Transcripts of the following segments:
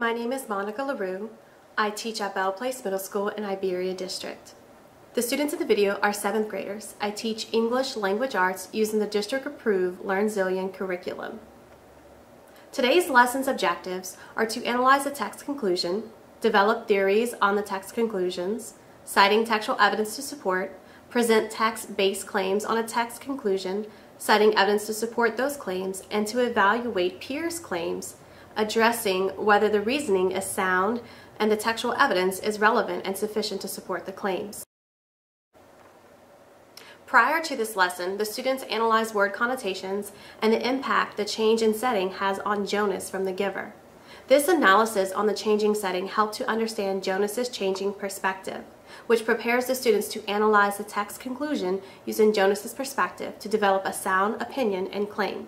My name is Monica Leroux. I teach at Belle Place Middle School in Iberia District. The students in the video are 7th graders. I teach English Language Arts using the district-approved LearnZillion curriculum. Today's lesson's objectives are to analyze the text conclusion, develop theories on the text conclusions, citing textual evidence to support, present text-based claims on a text conclusion, citing evidence to support those claims, and to evaluate peers' claims, addressing whether the reasoning is sound and the textual evidence is relevant and sufficient to support the claims. Prior to this lesson, the students analyzed word connotations and the impact the change in setting has on Jonas from the giver. This analysis on the changing setting helped to understand Jonas's changing perspective, which prepares the students to analyze the text conclusion using Jonas's perspective to develop a sound opinion and claim.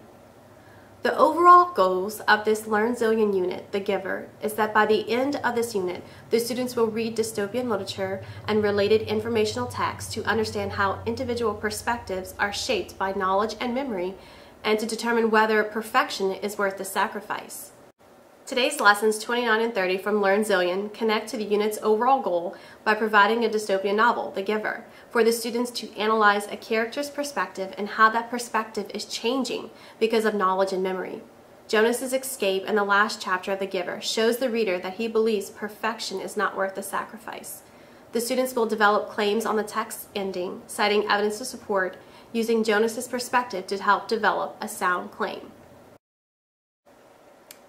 The overall goals of this LearnZillion unit, The Giver, is that by the end of this unit, the students will read dystopian literature and related informational texts to understand how individual perspectives are shaped by knowledge and memory and to determine whether perfection is worth the sacrifice. Today's lessons 29 and 30 from LearnZillion connect to the unit's overall goal by providing a dystopian novel, The Giver, for the students to analyze a character's perspective and how that perspective is changing because of knowledge and memory. Jonas's escape in the last chapter of The Giver shows the reader that he believes perfection is not worth the sacrifice. The students will develop claims on the text ending, citing evidence to support, using Jonas's perspective to help develop a sound claim.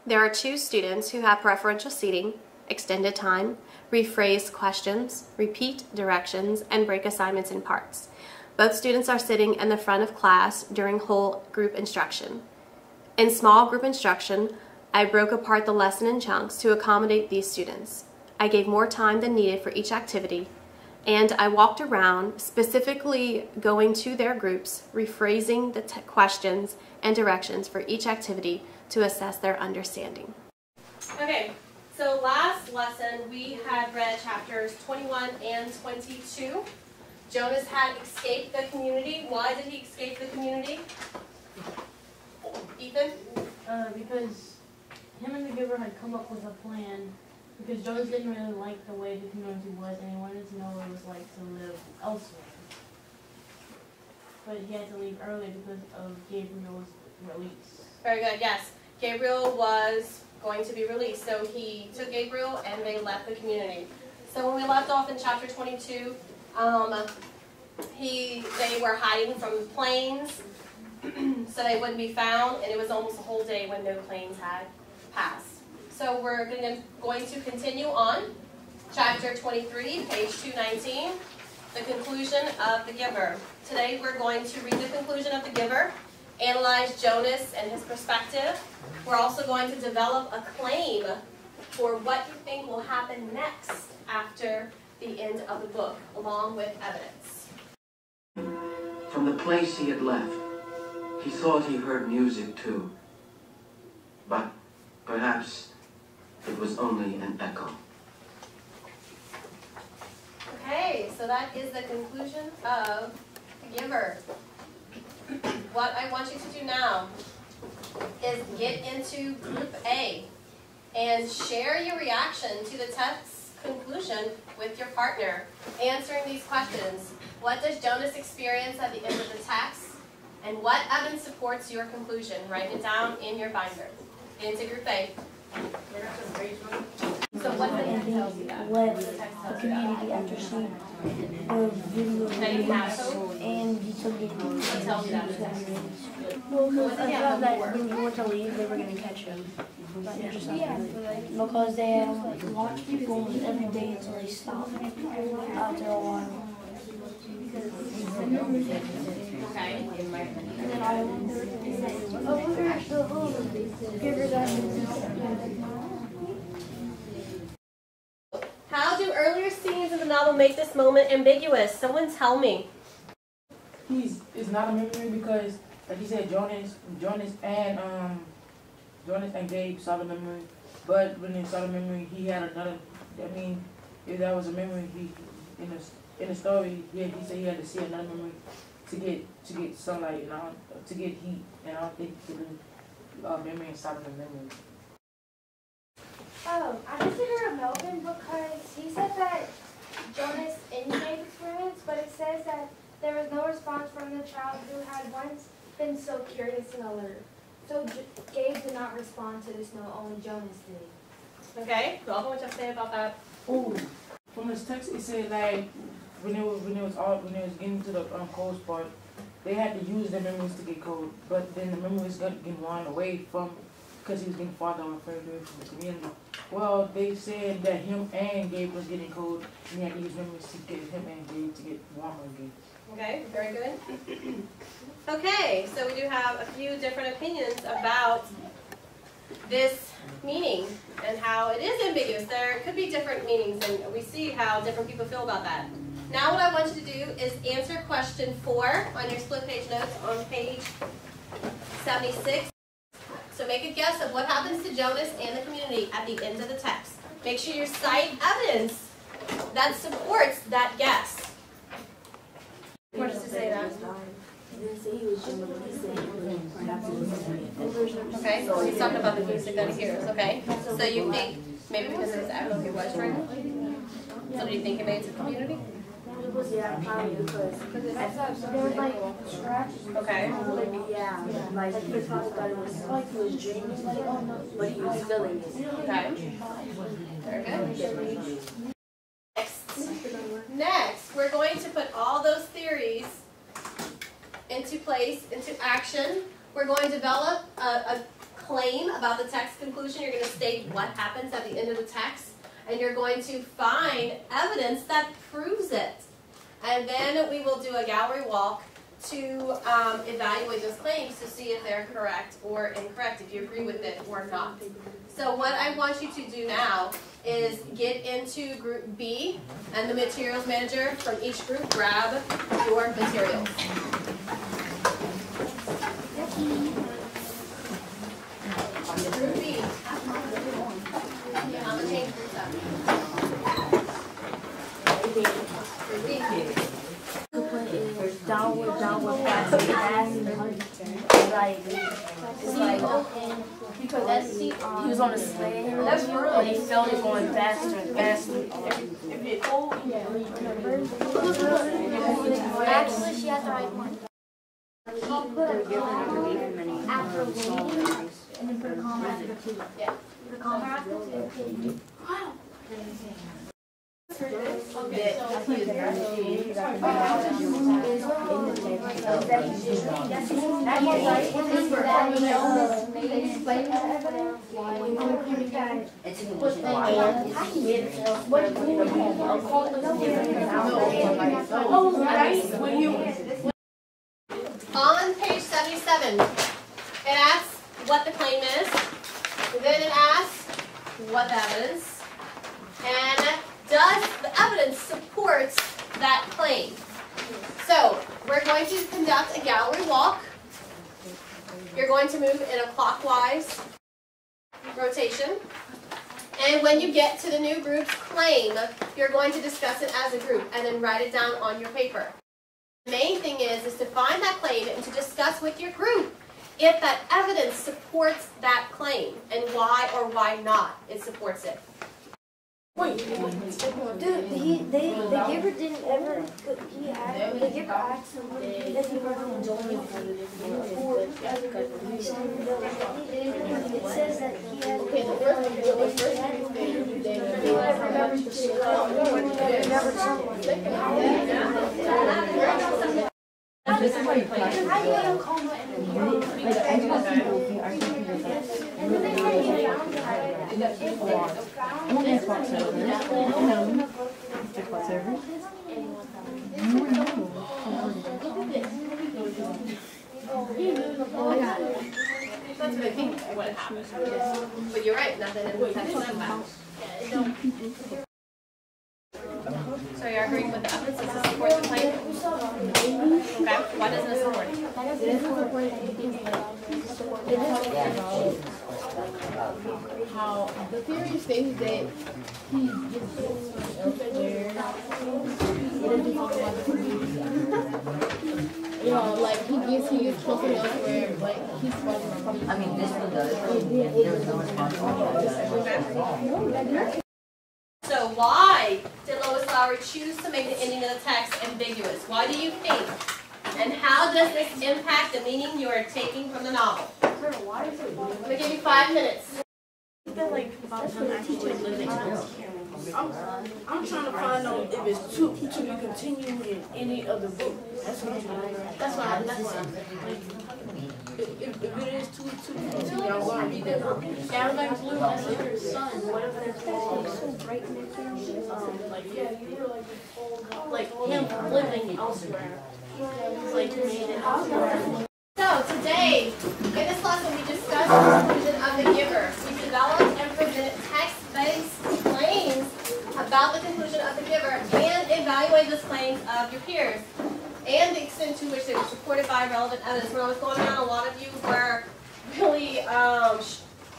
There are two students who have preferential seating, extended time, rephrase questions, repeat directions, and break assignments in parts. Both students are sitting in the front of class during whole group instruction. In small group instruction, I broke apart the lesson in chunks to accommodate these students. I gave more time than needed for each activity, and I walked around, specifically going to their groups, rephrasing the questions and directions for each activity to assess their understanding. Okay, so last lesson we had read chapters 21 and 22. Jonas had escaped the community. Why did he escape the community? Ethan? Uh, because him and the giver had come up with a plan because Jones didn't really like the way the community was and he wanted to know what it was like to live elsewhere. But he had to leave early because of Gabriel's release. Very good, yes. Gabriel was going to be released. So he took Gabriel and they left the community. So when we left off in chapter 22, um, he, they were hiding from planes so they wouldn't be found, and it was almost a whole day when no planes had passed. So we're going to, continue on. Chapter 23, page 219, the conclusion of the giver. Today we're going to read the conclusion of the giver analyze Jonas and his perspective. We're also going to develop a claim for what you think will happen next after the end of the book, along with evidence. From the place he had left, he thought he heard music too. But perhaps it was only an echo. Okay, so that is the conclusion of The Giver what I want you to do now is get into group A and share your reaction to the text conclusion with your partner, answering these questions. What does Jonas experience at the end of the text? And what evidence supports your conclusion? Write it down in your binder. Into group A. So what the text tells you that? Let the community understand the video and utility. What tells you that? Well, because I thought that when you were to leave, they were going to catch him. But they're just. Because they had um, watched people every day until they stopped after a while. How do earlier scenes in the novel make this moment ambiguous? Someone tell me. He's it's not a memory because, like you said, Jonas, Jonas and um, Jonas and Gabe saw the memory, but when they saw the memory, he had another. I mean, if that was a memory, he in the in the story, yeah, he said he had to see another memory to get to get sunlight and all, to get heat, and I don't think he could uh, memory inside of the memory. Oh, I disagree with Melvin because he said that Jonas in-game experience, but it says that there was no response from the child who had once been so curious and alert. So J- Gabe did not respond to this note, only Jonas did. Okay, Melvin, what you have to say about that? Ooh, from this text, it said like, when it was, when it was all, when it was getting to the, um, codes part, they had to use their memories to get cold. but then the memories got getting worn away from, because he was getting farther away from the community. Well, they said that him and Gabe was getting cold, and he had to use memories to get him and Gabe to get warmer again. Okay, very good. Okay, so we do have a few different opinions about this meaning and how it is ambiguous. There could be different meanings, and we see how different people feel about that. Now, what I want you to do is answer question four on your split page notes on page 76. So make a guess of what happens to Jonas and the community at the end of the text. Make sure you cite evidence that supports that guess. Where does it say that? Okay, so he's talking about the music that he hears, okay? So you think, maybe because it was, I don't know if it was right? So do you think it made it to the community? Yeah, probably because there was like scratches. Okay. Yeah, like he probably thought it was like he was dreaming, like, oh, but he was feeling it. Okay. Very good. Next, next, we're going to put all those theories into place, into action. We're going to develop a, a claim about the text conclusion. You're going to state what happens at the end of the text, and you're going to find evidence that proves it. And then we will do a gallery walk to um, evaluate those claims to see if they're correct or incorrect, if you agree with it or not. So what I want you to do now is get into group B and the materials manager from each group grab your materials. Group B. I'm change groups up. Group B. Downward, downward, fast, fast, like, it's like, because he was on a sled, but he felt it going faster and faster. Actually, she has the right one. I'll put a comma after one, and then put a comma after two. Yeah. Put a comma after two. Okay, so he is On page 77, it asks what the claim is, then it asks what the evidence, and does the evidence support that claim? So, we're going to conduct a gallery walk. You're going to move in a clockwise rotation. And when you get to the new group's claim, you're going to discuss it as a group and then write it down on your paper. The main thing is, is to find that claim and to discuss with your group if that evidence supports that claim and why or why not it supports it. Dude, he, they, the giver didn't ever, he had, the giver asked him if he in Jolene for, as a good reason. It says that he had. Okay, the first, the first They never, never, never told him. How do you a coma and then hear? And then they say he found it. If they found it. But you're right, nothing. So you're agreeing with the evidence it support the claim? Okay, why doesn't it support it? how the theory states that he gets elsewhere. It doesn't talk about the community. you know, like he gets he gets closer elsewhere, but he's from. I mean, this one does. There was no response. So why did Lois Lowry choose to make the ending of the text ambiguous? Why do you think? And how does this impact the meaning you are taking from the novel? I'm gonna give you five minutes. I'm, I'm trying to find out if it's to, to be continued in any other book. That's what I'm trying to That's what I'm, that's what I'm If, if if it is to, to be continued, I'm gonna read that book. Everybody blue, that's their son. Whatever they're called. So bright in their Um, like, yeah, you were like, like him living elsewhere. He's like made it elsewhere. So today, in this lesson, we discussed the conclusion of the giver. We developed and presented text-based claims about the conclusion of the giver and evaluate those claims of your peers and the extent to which they were supported by relevant evidence. When I was going down, a lot of you were really um,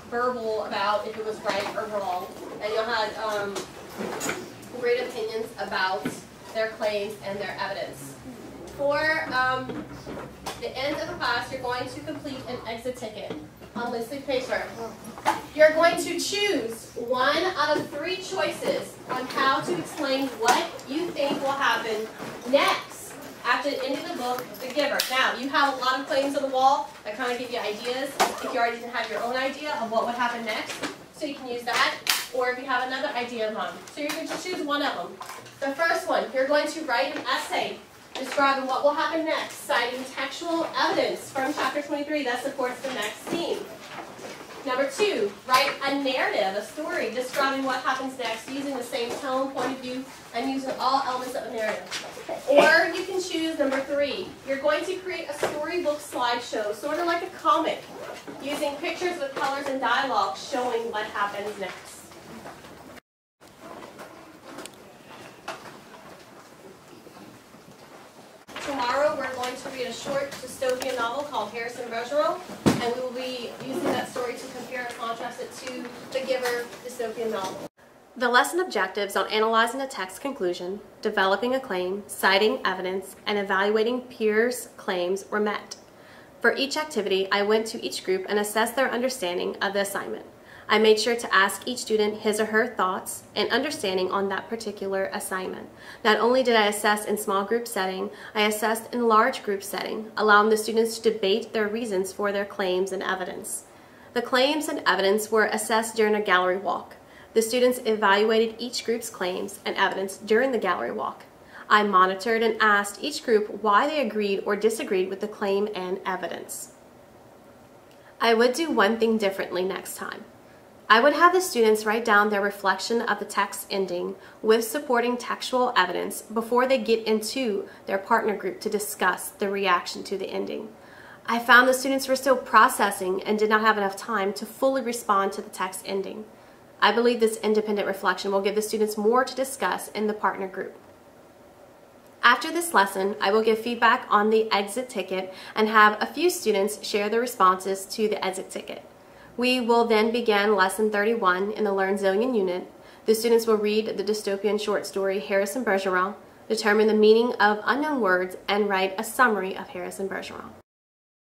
verbal about if it was right or wrong, and you had um, great opinions about their claims and their evidence. For um, the end of the class, you're going to complete an exit ticket on listed paper. You're going to choose one out of three choices on how to explain what you think will happen next after the end of the book, The Giver. Now, you have a lot of claims on the wall that kind of give you ideas if you already have your own idea of what would happen next. So you can use that, or if you have another idea of them. So you're going to choose one of them. The first one, you're going to write an essay describing what will happen next, citing textual evidence from chapter 23 that supports the next theme. Number two, write a narrative, a story describing what happens next using the same tone, point of view, and using all elements of a narrative. Or you can choose number three, you're going to create a storybook slideshow, sort of like a comic, using pictures with colors and dialogue showing what happens next. Tomorrow, we're going to read a short dystopian novel called Harrison Bergeron, and we will be using that story to compare and contrast it to the Giver dystopian novel. The lesson objectives on analyzing a text conclusion, developing a claim, citing evidence, and evaluating peers' claims were met. For each activity, I went to each group and assessed their understanding of the assignment. I made sure to ask each student his or her thoughts and understanding on that particular assignment. Not only did I assess in small group setting, I assessed in large group setting, allowing the students to debate their reasons for their claims and evidence. The claims and evidence were assessed during a gallery walk. The students evaluated each group's claims and evidence during the gallery walk. I monitored and asked each group why they agreed or disagreed with the claim and evidence. I would do one thing differently next time. I would have the students write down their reflection of the text ending with supporting textual evidence before they get into their partner group to discuss the reaction to the ending. I found the students were still processing and did not have enough time to fully respond to the text ending. I believe this independent reflection will give the students more to discuss in the partner group. After this lesson, I will give feedback on the exit ticket and have a few students share their responses to the exit ticket. We will then begin lesson 31 in the LearnZillion unit. The students will read the dystopian short story Harrison Bergeron, determine the meaning of unknown words, and write a summary of Harrison Bergeron.